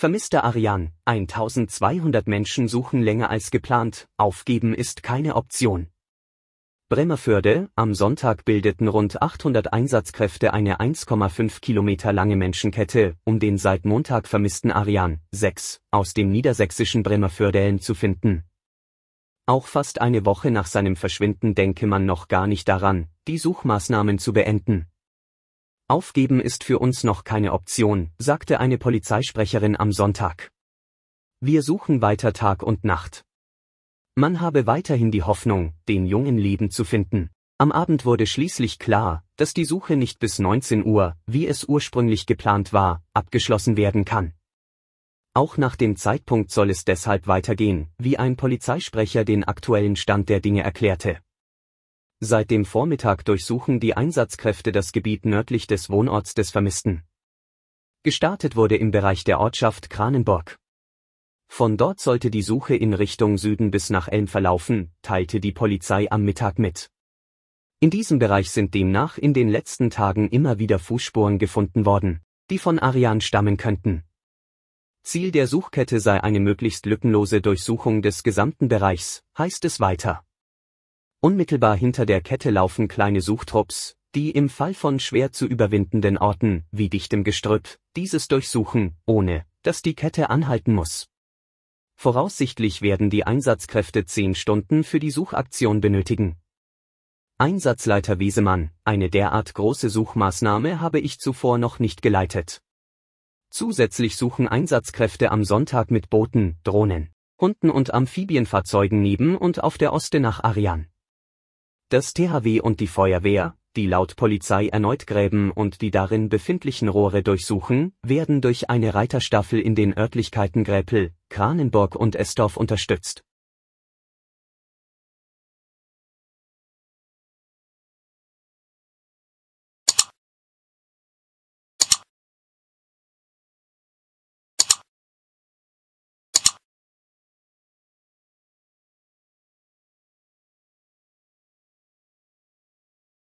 Vermisster Ariane, 1200 Menschen suchen länger als geplant, aufgeben ist keine Option. Bremerförde, am Sonntag bildeten rund 800 Einsatzkräfte eine 1,5 Kilometer lange Menschenkette, um den seit Montag vermissten Ariane, 6, aus dem niedersächsischen Bremerfördelen zu finden. Auch fast eine Woche nach seinem Verschwinden denke man noch gar nicht daran, die Suchmaßnahmen zu beenden. Aufgeben ist für uns noch keine Option, sagte eine Polizeisprecherin am Sonntag. Wir suchen weiter Tag und Nacht. Man habe weiterhin die Hoffnung, den Jungen Leben zu finden. Am Abend wurde schließlich klar, dass die Suche nicht bis 19 Uhr, wie es ursprünglich geplant war, abgeschlossen werden kann. Auch nach dem Zeitpunkt soll es deshalb weitergehen, wie ein Polizeisprecher den aktuellen Stand der Dinge erklärte. Seit dem Vormittag durchsuchen die Einsatzkräfte das Gebiet nördlich des Wohnorts des Vermissten. Gestartet wurde im Bereich der Ortschaft Kranenburg. Von dort sollte die Suche in Richtung Süden bis nach Elm verlaufen, teilte die Polizei am Mittag mit. In diesem Bereich sind demnach in den letzten Tagen immer wieder Fußspuren gefunden worden, die von Arian stammen könnten. Ziel der Suchkette sei eine möglichst lückenlose Durchsuchung des gesamten Bereichs, heißt es weiter. Unmittelbar hinter der Kette laufen kleine Suchtrupps, die im Fall von schwer zu überwindenden Orten, wie dichtem Gestrüpp, dieses durchsuchen, ohne, dass die Kette anhalten muss. Voraussichtlich werden die Einsatzkräfte zehn Stunden für die Suchaktion benötigen. Einsatzleiter Wiesemann, eine derart große Suchmaßnahme habe ich zuvor noch nicht geleitet. Zusätzlich suchen Einsatzkräfte am Sonntag mit Booten, Drohnen, Hunden und Amphibienfahrzeugen neben und auf der Oste nach Arian. Das THW und die Feuerwehr, die laut Polizei erneut gräben und die darin befindlichen Rohre durchsuchen, werden durch eine Reiterstaffel in den Örtlichkeiten Gräpel, Kranenburg und Estorf unterstützt